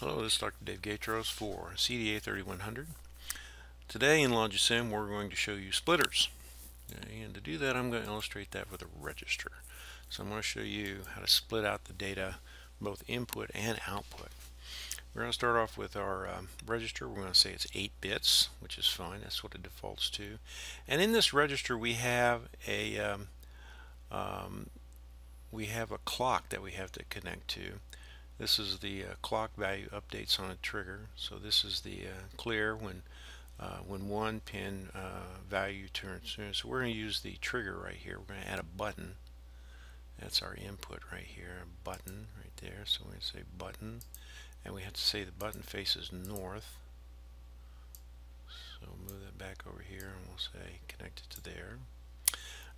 Hello, this is Dr. Dave Gaitros for CDA 3100. Today in LogiSim we're going to show you splitters. And to do that I'm going to illustrate that with a register. So I'm going to show you how to split out the data both input and output. We're going to start off with our um, register. We're going to say it's 8 bits, which is fine. That's what it defaults to. And in this register we have a um, um, we have a clock that we have to connect to. This is the uh, clock value updates on a trigger. So this is the uh, clear when uh, when one pin uh, value turns. So we're going to use the trigger right here. We're going to add a button. That's our input right here, a button right there. So to say button, and we have to say the button faces north. So move that back over here, and we'll say connect it to there.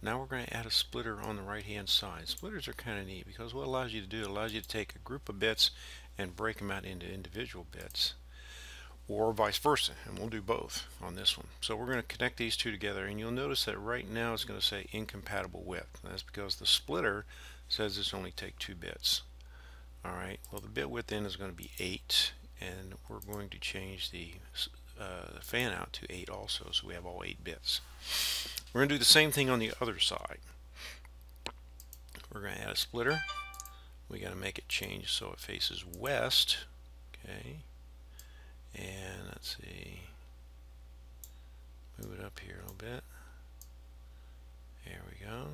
Now we're going to add a splitter on the right hand side. Splitters are kind of neat because what allows you to do, it allows you to take a group of bits and break them out into individual bits or vice versa and we'll do both on this one. So we're going to connect these two together and you'll notice that right now it's going to say incompatible with. That's because the splitter says it's only take two bits. Alright, well the bit width then is going to be 8 and we're going to change the uh, fan out to 8 also so we have all 8 bits. We're going to do the same thing on the other side. We're going to add a splitter. We got to make it change so it faces west. Okay. And let's see. Move it up here a little bit. There we go.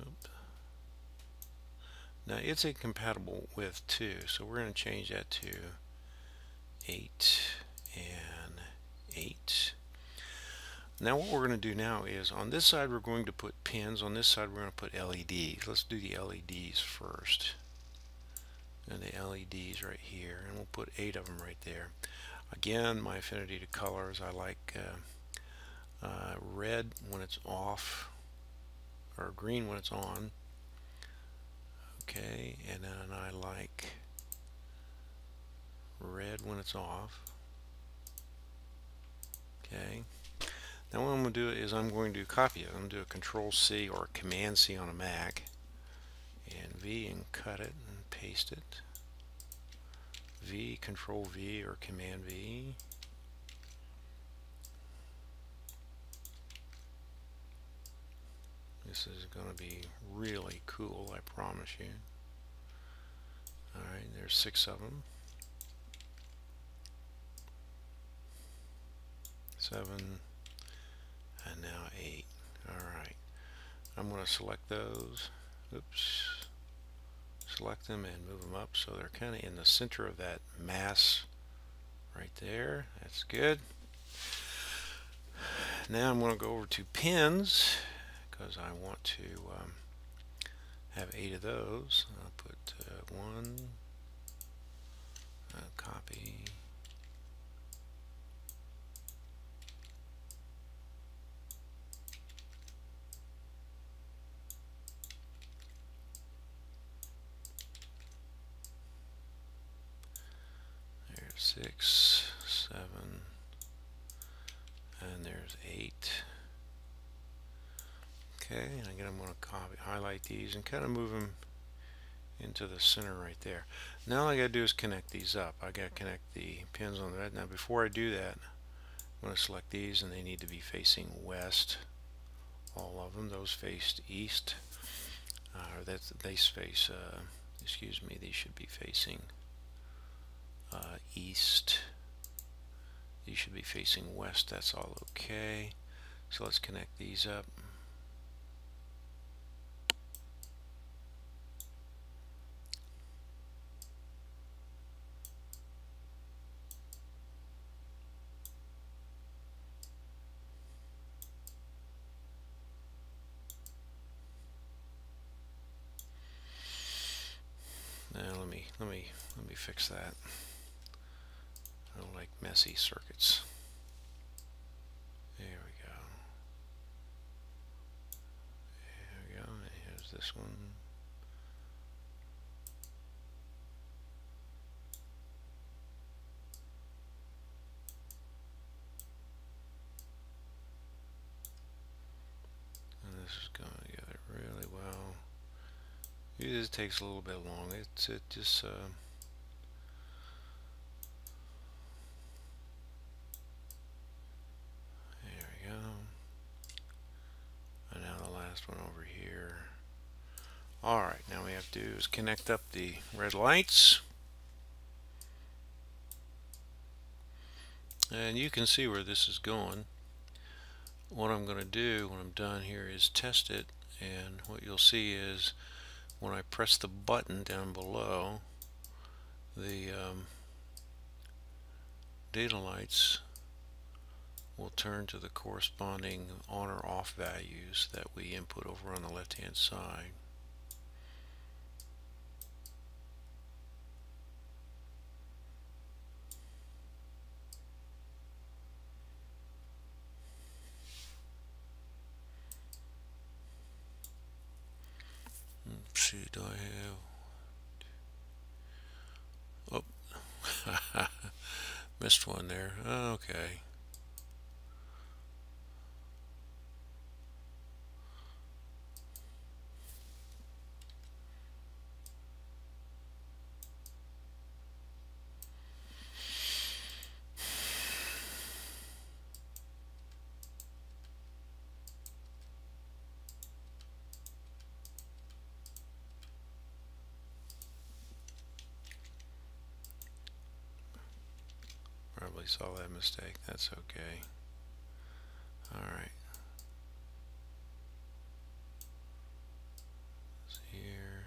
Oop. Now it's incompatible with 2, so we're going to change that to 8 and 8. Now what we're going to do now is on this side we're going to put pins, on this side we're going to put LEDs. Let's do the LEDs first. And the LEDs right here and we'll put eight of them right there. Again my affinity to colors I like uh, uh, red when it's off or green when it's on. Okay and then I like red when it's off. Okay. Now what I'm going to do is I'm going to copy it. I'm going to do a Control C or Command C on a Mac and V and cut it and paste it. V, Control V or Command V. This is going to be really cool, I promise you. Alright, there's six of them. Seven, and now 8 alright I'm going to select those. Oops. Select them and move them up so they're kind of in the center of that mass right there. That's good. Now I'm going to go over to pins because I want to um, have eight of those. I'll put uh, one uh, copy six, seven, and there's eight. Okay, and again I'm going to copy, highlight these and kind of move them into the center right there. Now all I got to do is connect these up. I got to connect the pins on that. Now before I do that, I'm going to select these and they need to be facing west. All of them. Those faced east. Uh, or that's they face. Uh, excuse me. These should be facing uh, east. These should be facing west. That's all okay. So let's connect these up. Now let me let me let me fix that. Messy circuits. There we go. There we go. Here's this one. And this is going together really well. It just takes a little bit long. It's it just uh, last one over here. Alright, now we have to do is connect up the red lights. And you can see where this is going. What I'm going to do when I'm done here is test it and what you'll see is when I press the button down below the um, data lights will turn to the corresponding on or off values that we input over on the left hand side. Let's see, do I have... Oh, missed one there. Okay. Probably saw that mistake. That's okay. Alright. Here.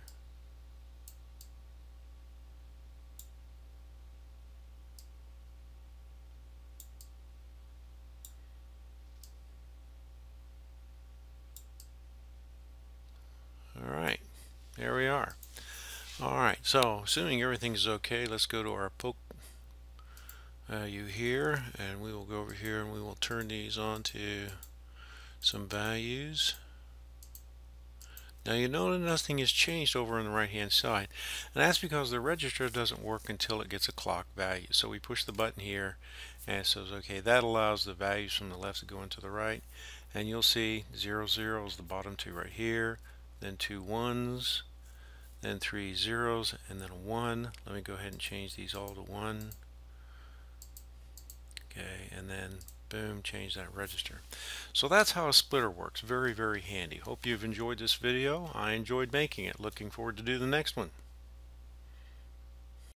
Alright. There we are. Alright, so assuming everything is okay, let's go to our poke Uh, value here and we will go over here and we will turn these on to some values. Now you know that nothing has changed over on the right hand side and that's because the register doesn't work until it gets a clock value. So we push the button here and it says okay that allows the values from the left to go into the right. And you'll see 0 0 is the bottom two right here then two ones then three zeros and then a one. Let me go ahead and change these all to one okay and then boom change that register. So that's how a splitter works. Very very handy. Hope you've enjoyed this video. I enjoyed making it. Looking forward to do the next one